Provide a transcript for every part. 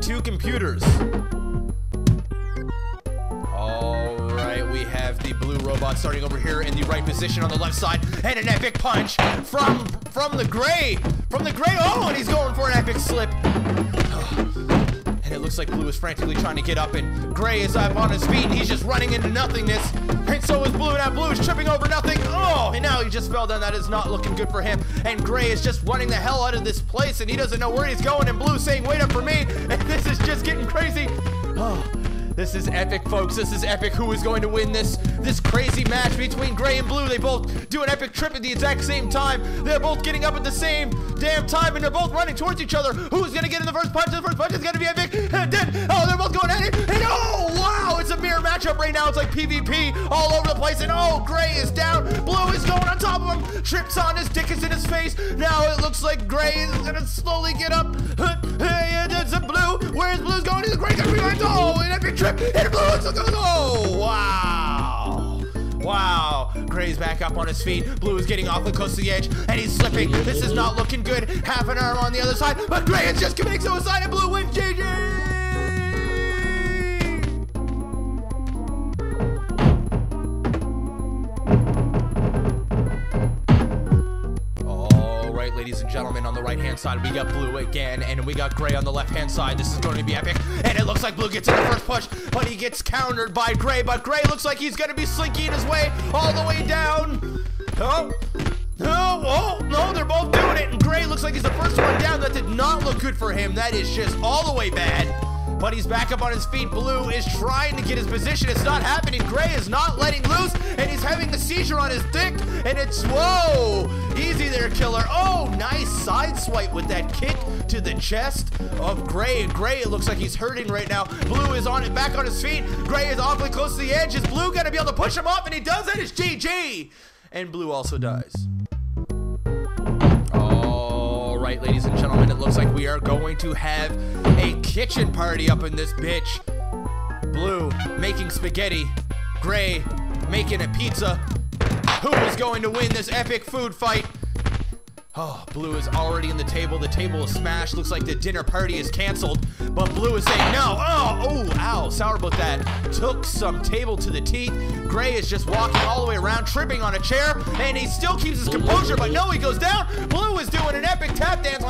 two computers. All right, we have the blue robot starting over here in the right position on the left side, and an epic punch from from the gray, from the gray. Oh, and he's going for an epic slip. And it looks like Blue is frantically trying to get up, and Gray is up on his feet, and he's just running into nothingness. And so is Blue. and Now Blue is tripping over nothing. Oh, and now he just fell down. That is not looking good for him. And Gray is just running the hell out of this place, and he doesn't know where he's going. And Blue saying, "Wait up for me!" And this is just getting crazy. Oh. This is epic, folks. This is epic. Who is going to win this this crazy match between Gray and Blue? They both do an epic trip at the exact same time. They're both getting up at the same damn time, and they're both running towards each other. Who's gonna get in the first punch? The first punch is gonna be epic. And then, oh, they're both going at it. And oh, wow, it's a mirror matchup right now. It's like PvP all over the place. And oh, Gray is down. Blue is going on top of him. Trips on his dick is in his face. Now it looks like Gray is gonna slowly get up. Hey, it's a Blue. Where's Blue's going? Is Gray gonna? Oh, an epic trip. And Blue looks like, oh, wow. Wow. Gray's back up on his feet. Blue is getting awfully close to the edge, and he's slipping. This is not looking good. Half an arm on the other side, but Gray is just committing suicide, and Blue wins GG! Ladies and gentlemen, on the right-hand side, we got Blue again, and we got Gray on the left-hand side. This is going to be epic, and it looks like Blue gets in the first push, but he gets countered by Gray, but Gray looks like he's going to be slinking his way all the way down. Oh, no, oh, no, they're both doing it, and Gray looks like he's the first one down. That did not look good for him. That is just all the way bad. But he's back up on his feet. Blue is trying to get his position. It's not happening. Gray is not letting loose, and he's having a seizure on his dick. And it's whoa, easy there, killer. Oh, nice side swipe with that kick to the chest of Gray. Gray, it looks like he's hurting right now. Blue is on it, back on his feet. Gray is awfully close to the edge. Is Blue gonna be able to push him off? And he does it. It's GG. And Blue also dies. All right, ladies and gentlemen, it looks are going to have a kitchen party up in this bitch. Blue making spaghetti, Gray making a pizza. Who is going to win this epic food fight? Oh, Blue is already in the table. The table is smashed. Looks like the dinner party is canceled. But Blue is saying no. Oh, oh, ow. Sour about that. Took some table to the teeth. Gray is just walking all the way around, tripping on a chair, and he still keeps his composure. But no, he goes down. Blue is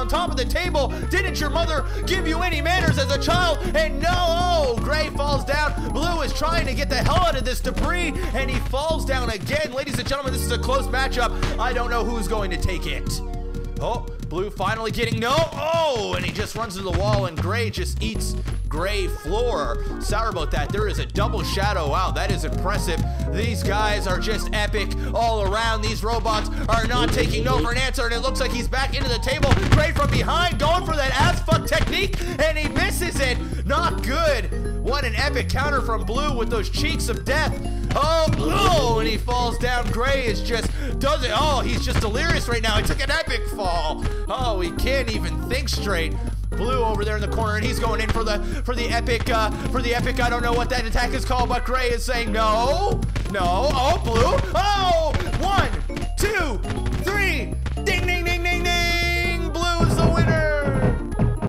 top of the table. Didn't your mother give you any manners as a child? And no, oh, Gray falls down. Blue is trying to get the hell out of this debris, and he falls down again. Ladies and gentlemen, this is a close matchup. I don't know who's going to take it. Oh, Blue finally getting no. Oh, and he just runs to the wall, and Gray just eats Gray floor. Sour about that. There is a double shadow. Wow, that is impressive. These guys are just epic all around. These robots are not taking no for an answer, and it looks like he's back into the table. Gray from behind, going for that ass fuck technique, and he misses it. Not good. What an epic counter from Blue with those cheeks of death. Oh, oh, and he falls down. Gray is just does it. Oh, he's just delirious right now. He took an epic fall. Oh, he can't even think straight. Blue over there in the corner, and he's going in for the for the epic uh, for the epic. I don't know what that attack is called, but Gray is saying no, no. Oh, Blue. Oh,